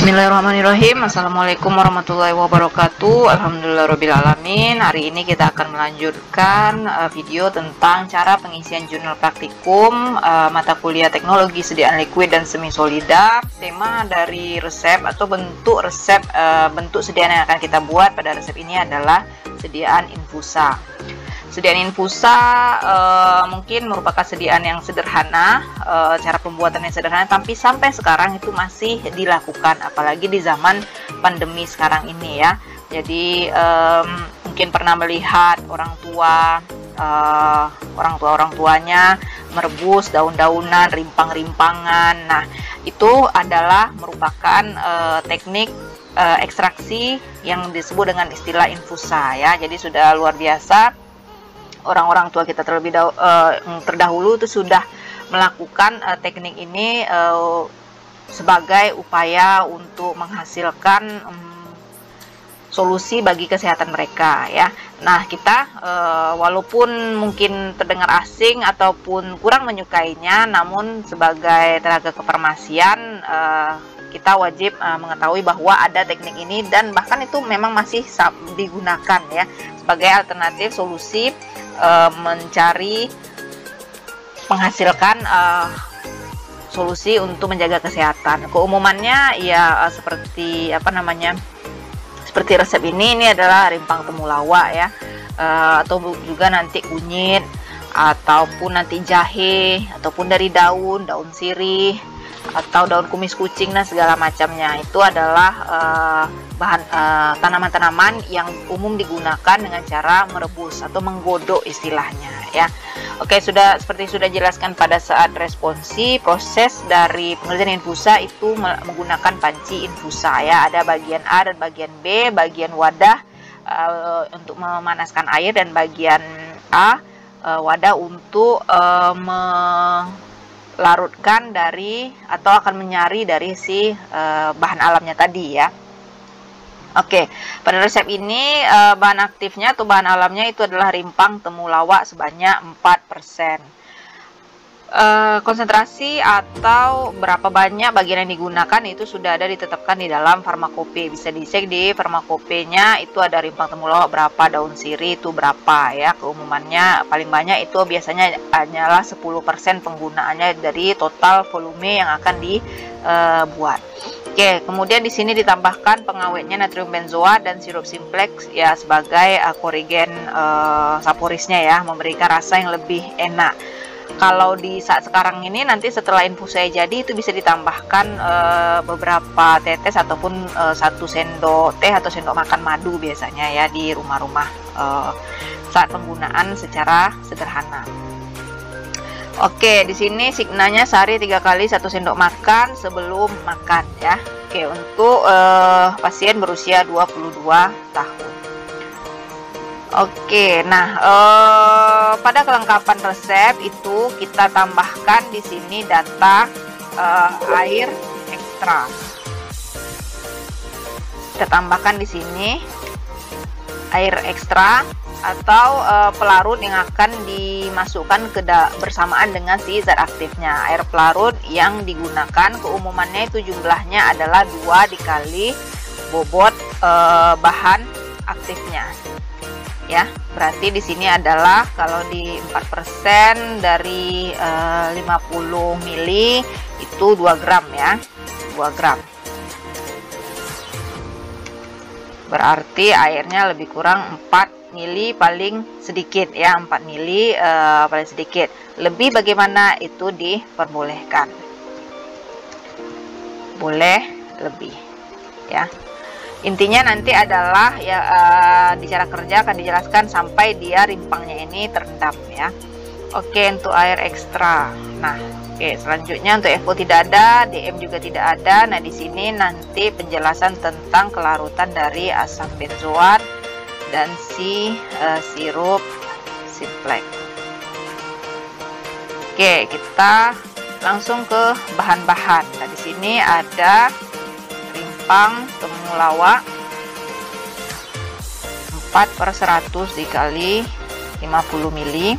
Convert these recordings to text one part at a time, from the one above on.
Bismillahirrahmanirrahim. Assalamualaikum warahmatullahi wabarakatuh. Alhamdulillahirrahmanirrahim Hari ini kita akan melanjutkan uh, video tentang cara pengisian jurnal praktikum uh, mata kuliah teknologi sediaan liquid dan semi solida Tema dari resep atau bentuk resep uh, bentuk sediaan yang akan kita buat pada resep ini adalah sediaan infusa Sediaan infusa uh, mungkin merupakan sediaan yang sederhana, uh, cara pembuatannya sederhana, tapi sampai sekarang itu masih dilakukan, apalagi di zaman pandemi sekarang ini ya. Jadi um, mungkin pernah melihat orang tua, uh, orang tua orang tuanya merebus daun-daunan, rimpang-rimpangan. Nah itu adalah merupakan uh, teknik uh, ekstraksi yang disebut dengan istilah infusa ya. Jadi sudah luar biasa orang-orang tua kita terlebih dah, uh, terdahulu itu sudah melakukan uh, teknik ini uh, sebagai upaya untuk menghasilkan um, solusi bagi kesehatan mereka ya. Nah, kita uh, walaupun mungkin terdengar asing ataupun kurang menyukainya, namun sebagai tenaga kefarmasian uh, kita wajib uh, mengetahui bahwa ada teknik ini dan bahkan itu memang masih digunakan ya sebagai alternatif solusi uh, mencari menghasilkan uh, solusi untuk menjaga kesehatan. Keumumannya ya uh, seperti apa namanya? Seperti resep ini ini adalah rimpang temulawak ya. Uh, atau juga nanti kunyit ataupun nanti jahe ataupun dari daun, daun sirih atau daun kumis kucing dan segala macamnya itu adalah uh, bahan uh, tanaman-tanaman yang umum digunakan dengan cara merebus atau menggodok istilahnya ya. Oke, sudah seperti sudah jelaskan pada saat responsi proses dari pengerjaan infusa itu menggunakan panci infusa ya. Ada bagian A dan bagian B, bagian wadah uh, untuk memanaskan air dan bagian A uh, wadah untuk uh, larutkan dari atau akan menyari dari si uh, bahan alamnya tadi ya. Oke, pada resep ini uh, bahan aktifnya atau bahan alamnya itu adalah rimpang temulawak sebanyak 4% uh, konsentrasi atau berapa banyak bagian yang digunakan itu sudah ada ditetapkan di dalam farmakope bisa dicek di farmakopenya itu ada rimpang temulawak berapa daun sirih itu berapa ya. Keumumannya paling banyak itu biasanya hanyalah 10% penggunaannya dari total volume yang akan dibuat uh, Oke, kemudian di sini ditambahkan pengawetnya natrium benzoat dan sirup simplex ya sebagai uh, korigen uh, saporisnya ya, memberikan rasa yang lebih enak kalau di saat sekarang ini nanti setelah infus saya jadi itu bisa ditambahkan e, beberapa tetes ataupun e, satu sendok teh atau sendok makan madu biasanya ya di rumah-rumah e, saat penggunaan secara sederhana. Oke, di sini signanya sehari tiga kali satu sendok makan sebelum makan ya. Oke, untuk e, pasien berusia 22 tahun. Oke, nah eh, pada kelengkapan resep itu kita tambahkan di sini data eh, air ekstra. Kita tambahkan di sini air ekstra atau uh, pelarut yang akan dimasukkan ke bersamaan dengan si zat aktifnya. Air pelarut yang digunakan keumumannya itu jumlahnya adalah dua dikali bobot uh, bahan aktifnya ya. Berarti di sini adalah kalau di 4% dari uh, 50 mili itu 2 gram ya 2 gram. Berarti airnya lebih kurang 4 mili paling sedikit ya 4 mili uh, paling sedikit. Lebih bagaimana itu diperbolehkan? Boleh lebih ya intinya nanti adalah ya uh, di cara kerja akan dijelaskan sampai dia rimpangnya ini terendam ya. Oke untuk air ekstra. Nah oke selanjutnya untuk FO tidak ada DM juga tidak ada. Nah di sini nanti penjelasan tentang kelarutan dari asam benzoat dan si uh, sirup simplex. Oke kita langsung ke bahan-bahan. Nah di sini ada Jepang temulawak 4 per 100 dikali 50 mili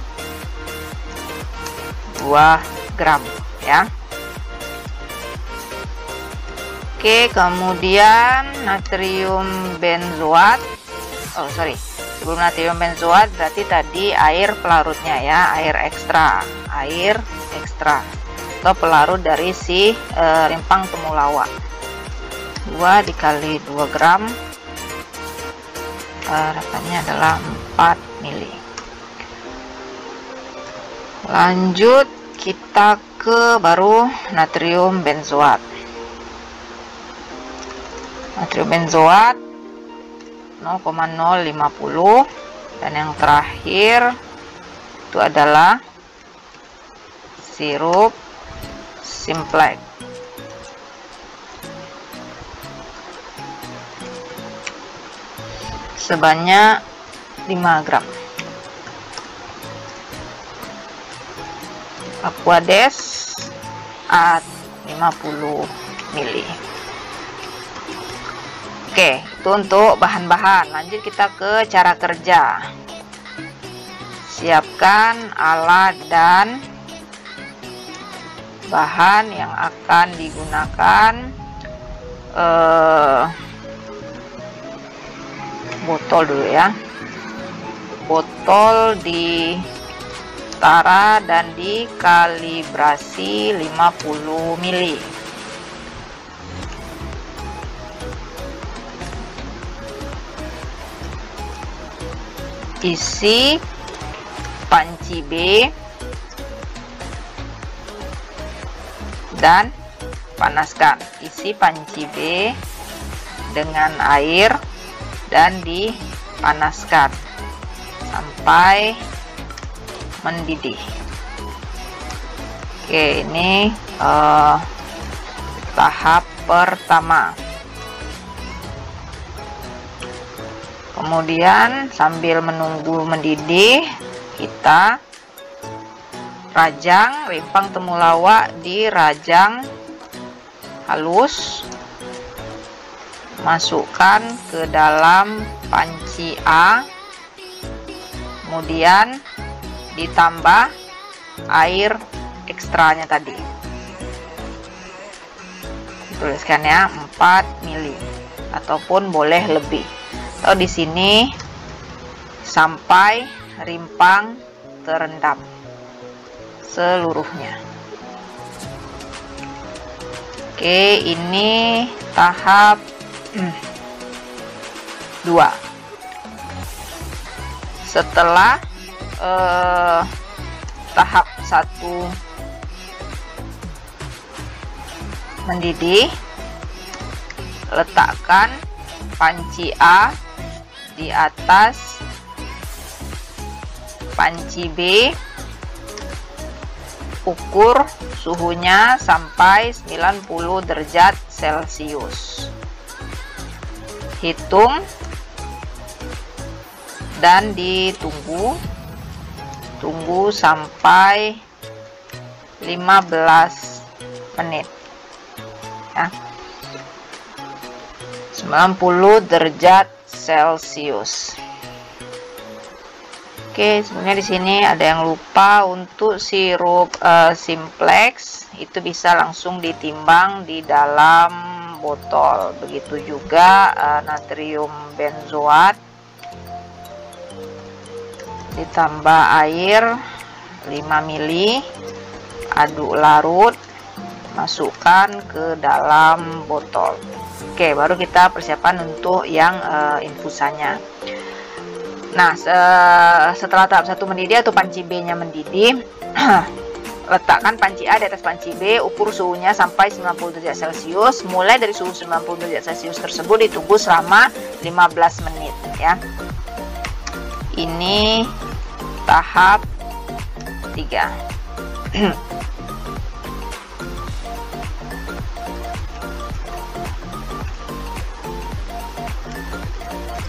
2 gram ya Oke, kemudian natrium benzoat. Oh, sorry. Sebelum natrium benzoat berarti tadi air pelarutnya ya, air ekstra, air ekstra atau pelarut dari si e, rimpang temulawak. 2 dikali 2 gram harapannya adalah 4 mili. Lanjut kita ke baru natrium benzoat natrium benzoat 0,050 dan yang terakhir itu adalah sirup simplex sebanyak 5 gram aquades at 50 mili Oke, itu untuk bahan-bahan. Lanjut kita ke cara kerja. Siapkan alat dan bahan yang akan digunakan. Uh, botol dulu ya. Botol di tara dan dikalibrasi 50 mili. isi panci B dan panaskan isi panci B dengan air dan dipanaskan sampai mendidih. Oke ini uh, tahap pertama. Kemudian sambil menunggu mendidih kita rajang rimpang temulawak di rajang halus masukkan ke dalam panci A. Kemudian ditambah air ekstranya tadi. Tuliskan ya 4 mili. Ataupun boleh lebih. Atau di sini sampai rimpang terendam seluruhnya. Oke, ini tahap 2. Hmm, Setelah eh, tahap 1 mendidih, letakkan panci A di atas panci B ukur suhunya sampai 90 derajat celcius hitung dan ditunggu tunggu sampai 15 menit. Ya. 90 derajat Celcius. Oke, sebenarnya di sini ada yang lupa untuk sirup uh, simplex. Itu bisa langsung ditimbang di dalam botol. Begitu juga uh, natrium benzoat ditambah air 5 mili aduk larut masukkan ke dalam botol. Oke, baru kita persiapan untuk yang uh, infusannya. Nah, se setelah tahap satu mendidih atau panci B-nya mendidih, letakkan panci A di atas panci B, ukur suhunya sampai 90 derajat Celcius. Mulai dari suhu 90 derajat Celcius tersebut ditunggu selama 15 menit ya. Ini tahap 3.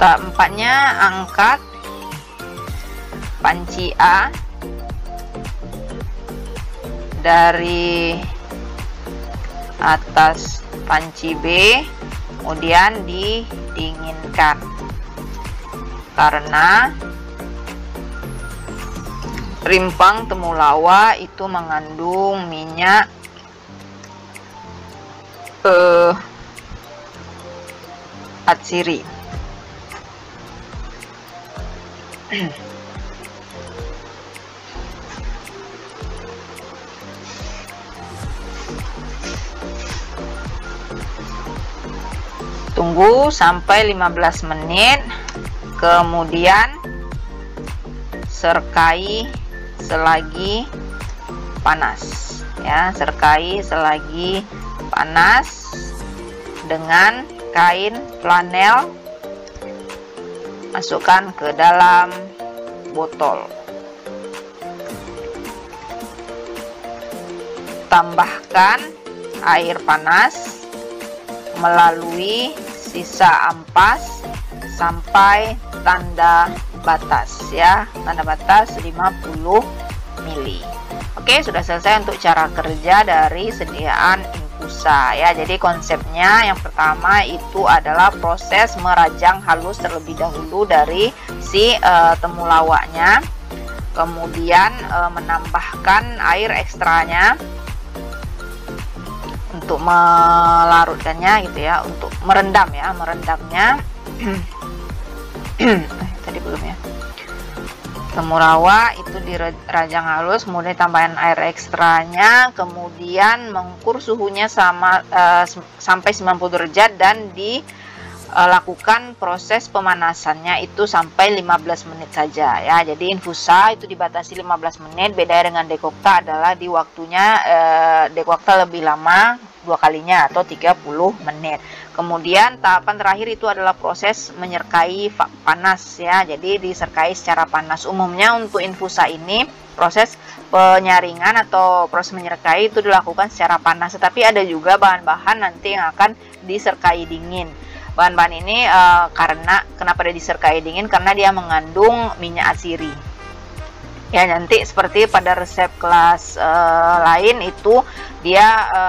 keempatnya angkat panci A dari atas panci B kemudian didinginkan karena rimpang temulawak itu mengandung minyak eh, atsiri. Tunggu sampai 15 menit. Kemudian serkai selagi panas. Ya serkai selagi panas dengan kain flanel. Masukkan ke dalam botol. Tambahkan air panas melalui sisa ampas sampai tanda batas ya. Tanda batas 50 mili. Oke sudah selesai untuk cara kerja dari sediaan infusa ya. Jadi konsepnya yang pertama itu adalah proses merajang halus terlebih dahulu dari si uh, temulawaknya kemudian uh, menambahkan air ekstranya untuk melarutkannya gitu ya untuk merendam ya merendamnya. Tadi belum ya. Temurawa itu dirajang halus kemudian tambahan air ekstranya kemudian mengukur suhunya sama uh, sampai 90 derajat dan dilakukan proses pemanasannya itu sampai 15 menit saja ya. Jadi infusa itu dibatasi 15 menit. Beda dengan dekokta adalah di waktunya uh, dekokta lebih lama dua kalinya atau 30 menit Kemudian tahapan terakhir itu adalah proses menyerkai panas ya. Jadi diserkai secara panas. Umumnya untuk infusa ini proses penyaringan atau proses menyerkai itu dilakukan secara panas. Tetapi ada juga bahan-bahan nanti yang akan diserkai dingin. Bahan-bahan ini e, karena kenapa dia diserkai dingin? Karena dia mengandung minyak asiri. Ya nanti seperti pada resep kelas e, lain itu dia e,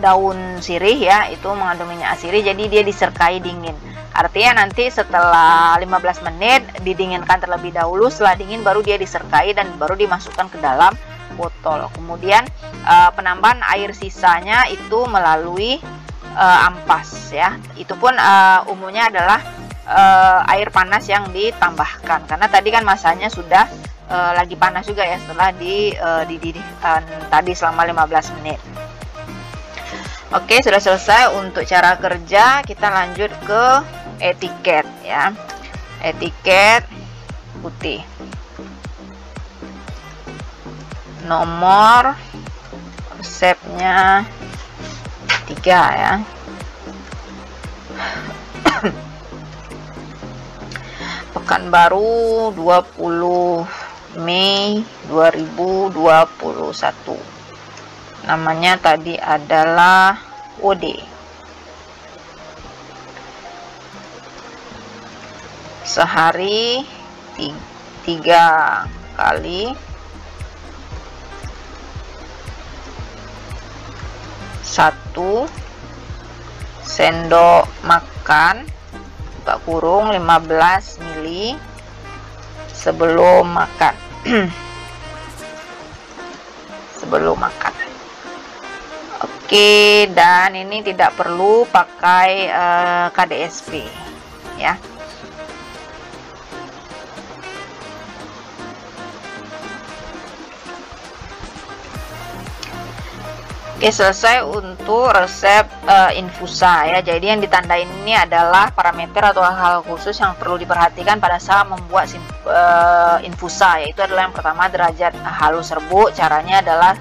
daun sirih ya itu mengandung minyak asiri jadi dia disertai dingin. Artinya nanti setelah 15 menit didinginkan terlebih dahulu setelah dingin baru dia disertai dan baru dimasukkan ke dalam botol. Kemudian uh, penambahan air sisanya itu melalui uh, ampas ya. Itu pun uh, umumnya adalah uh, air panas yang ditambahkan karena tadi kan masanya sudah uh, lagi panas juga ya setelah di uh, dididihkan tadi selama 15 menit Oke, sudah selesai untuk cara kerja. Kita lanjut ke etiket ya. Etiket putih. Nomor resepnya 3 ya. Pekanbaru 20 Mei 2021 namanya tadi adalah OD sehari tiga kali. Satu sendok makan buka kurung 15 mili sebelum makan sebelum makan Oke, dan ini tidak perlu pakai uh, eh, KDSP ya. Oke, selesai untuk resep uh, infusa ya. Jadi yang ditandai ini adalah parameter atau hal, khusus yang perlu diperhatikan pada saat membuat uh, infusa yaitu adalah yang pertama derajat halus serbuk. Caranya adalah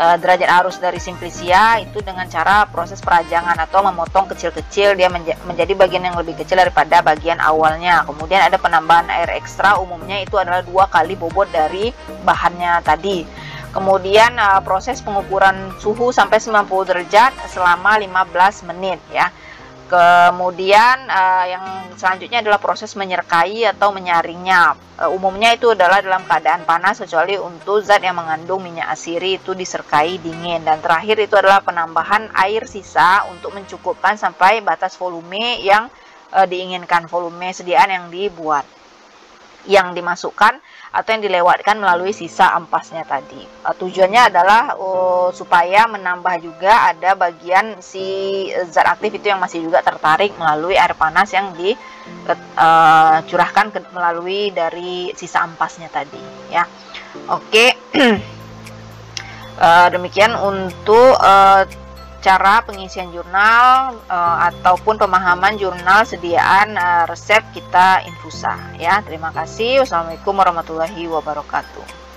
uh, derajat arus dari simplisia itu dengan cara proses perajangan atau memotong kecil-kecil dia menja menjadi bagian yang lebih kecil daripada bagian awalnya kemudian ada penambahan air ekstra umumnya itu adalah dua kali bobot dari bahannya tadi kemudian uh, proses pengukuran suhu sampai 90 derajat selama 15 menit ya Kemudian uh, yang selanjutnya adalah proses menyerkai atau menyaringnya. Uh, umumnya itu adalah dalam keadaan panas kecuali untuk zat yang mengandung minyak asiri itu diserkai dingin. Dan terakhir itu adalah penambahan air sisa untuk mencukupkan sampai batas volume yang uh, diinginkan volume sediaan yang dibuat. Yang dimasukkan atau yang dilewatkan melalui sisa ampasnya tadi. Uh, tujuannya adalah uh, supaya menambah juga ada bagian si zat aktif itu yang masih juga tertarik melalui air panas yang dicurahkan uh, melalui dari sisa ampasnya tadi ya. Oke. uh, demikian untuk uh, cara pengisian jurnal uh, ataupun pemahaman jurnal sediaan uh, resep kita infusa ya. Terima kasih. Wassalamualaikum warahmatullahi wabarakatuh